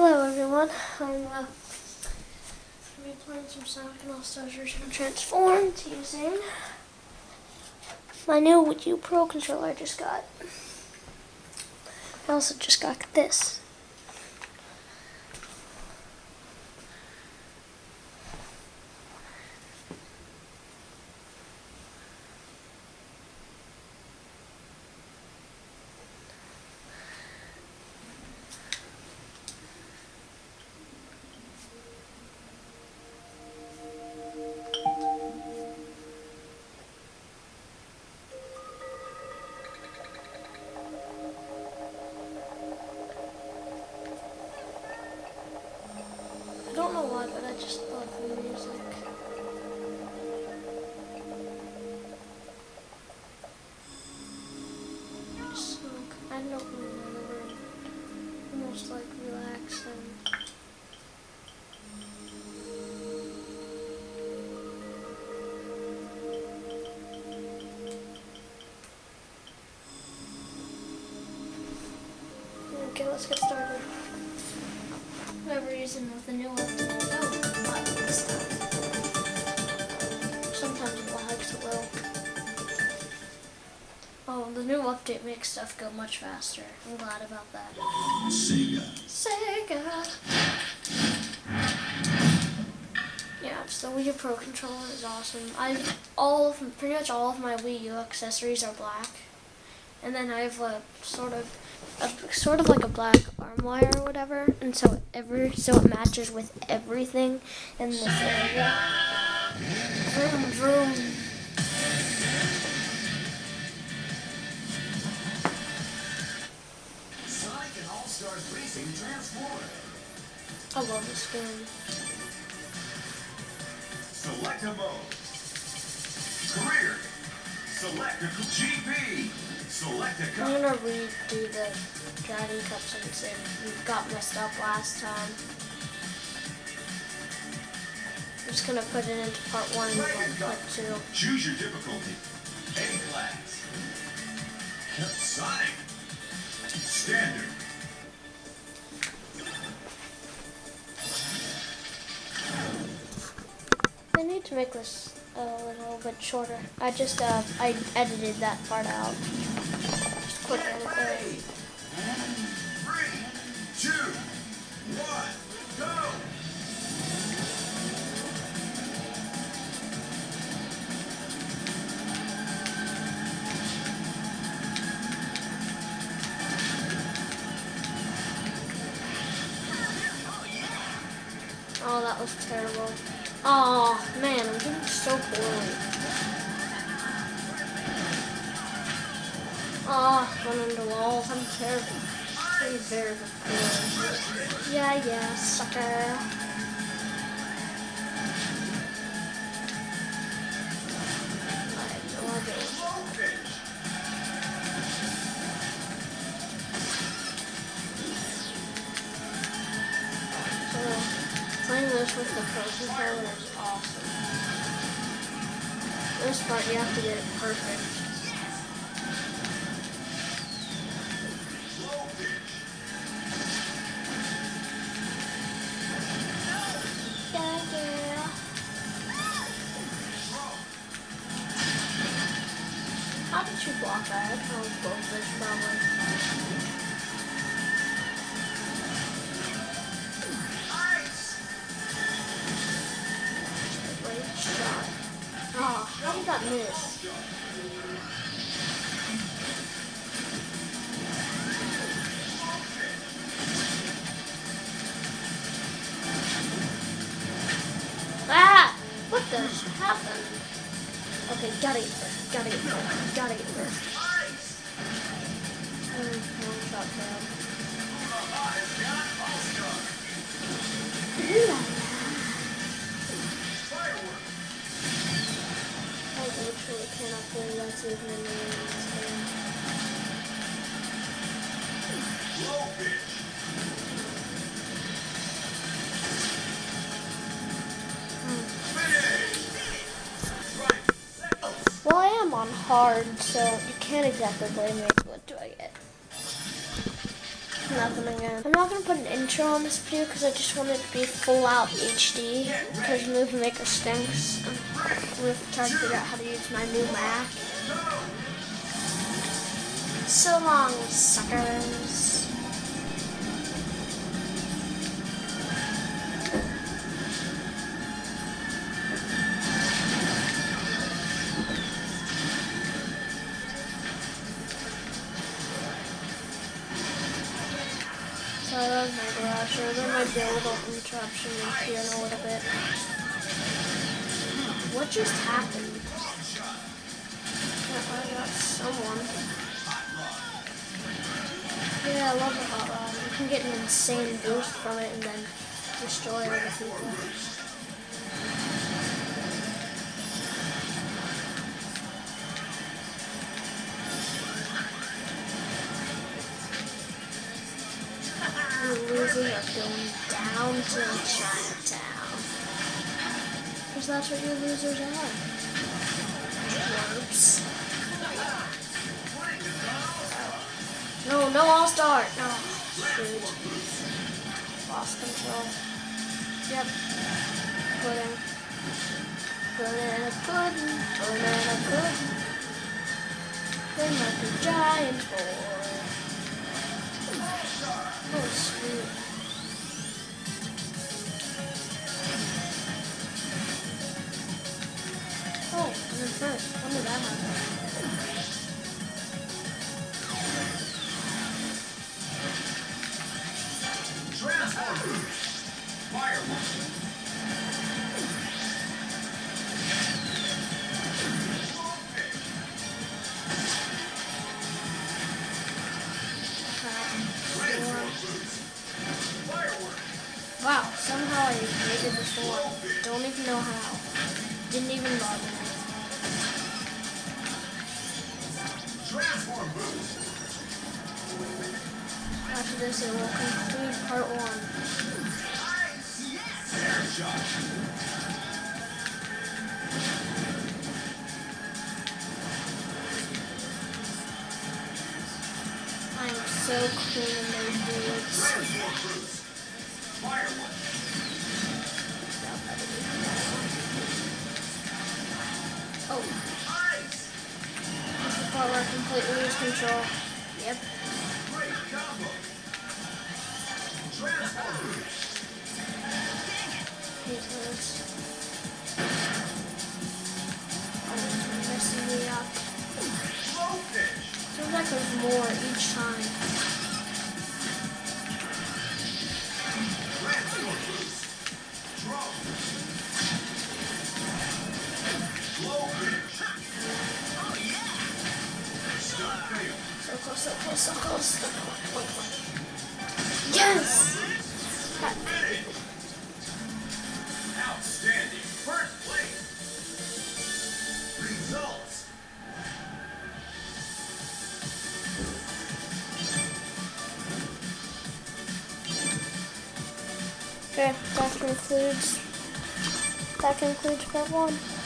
Hello everyone, I'm uh, gonna be playing some Sonic and All Stars Original Transformed using my new Wii U Pro controller I just got. I also just got this. Just love the music. So, I don't remember. Almost like relaxing. Okay, let's get started. Whatever reason with the new update. The update makes stuff go much faster. I'm glad about that. Sega. Sega! Yeah, so Wii U Pro controller is awesome. I all of pretty much all of my Wii U accessories are black, and then I have a sort of a, sort of like a black arm wire or whatever, and so every so it matches with everything in this area. Vroom vroom. I love this game. Select a mode. Career. Select a GP. Select a I'm gonna redo the Dragon Cup since it got messed up last time. I'm just gonna put it into part one and like part two. Choose your difficulty. A class. Sonic. Standard. Make this a little bit shorter. I just uh I edited that part out. Just quick edit. Three, two, one, Oh, that was terrible. Oh man, I'm doing so poorly. Oh, run into walls. I'm terrible. Very, very poor. Yeah, yeah, sucker. Playing this with the Pro controller is awesome. This part, you have to get it perfect. How did you block that? I broke this probably. Oh, how did that miss? Ah! What the happened? Okay, gotta get first. Gotta get first. Gotta get first. Mm, one shot failed. Has game. Low pitch. Finish. Right. Set. Well, I am on hard, so you can't exactly blame me. What do I get? nothing again. I'm not gonna put an intro on this video because I just want it to be full out HD. Because Movie Maker stinks. I'm trying to figure out how to use my new Mac. So long, suckers. So I love my garage door. There might be a little interruption in here in a little bit. What just happened? I got someone. Yeah, I love the hot rod. Uh, you can get an insane boost from it and then destroy other people. You losers are going down to Chinatown. Because that's what you losers are. No, no all start. No. Lost control. Yep. Pudding. Banana pudding. Banana pudding. Banana giant boy. Oh, sweet. Wow, somehow I made it before. Don't even know how. Didn't even bother me. Transform boost. After this, it will conclude part one. Oh, this is part where I completely lose control. Yep. Great combo. Transform boost. Hate There's more each time. So close, so close, so close. Yes! Concludes that concludes part one.